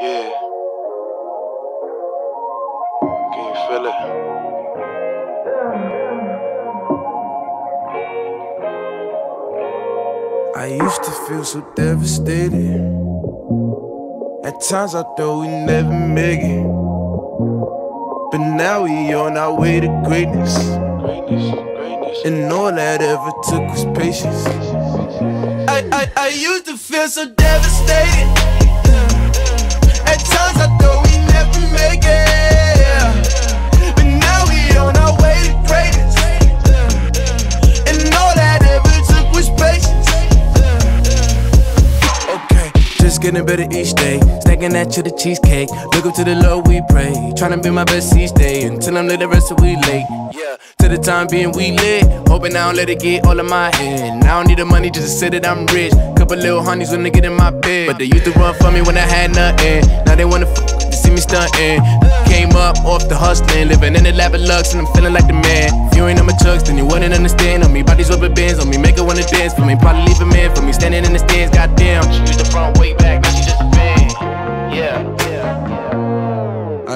Yeah. Can you feel it? I used to feel so devastated. At times I thought we'd never make it. But now we on our way to greatness. Greatness, greatness. And all that ever took was patience. I, used to feel so devastated. At times I just getting better each day. Stacking that to the cheesecake. Look up to the Lord, we pray. Trying to be my best each day until I'm lit, the rest of we late. Yeah, to the time being we lit. Hoping I don't let it get all of my head. I don't need the money just to say that I'm rich. Couple little honeys when they get in my bed. But they used to run for me when I had nothing. Now they wanna f to see me stunting. Came up off the hustling, living in the lap of lux, and I'm feeling like the man. If you ain't on my chucks, then you wouldn't understand on me. Bodies rubber bands on me, make her wanna dance for me. Probably leave a man for me, standing in the stands, goddamn. She used the front way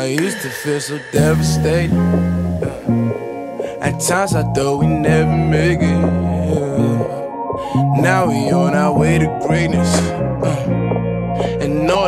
I used to feel so devastated. At times I thought we'd never make it. Now we on our way to greatness. And all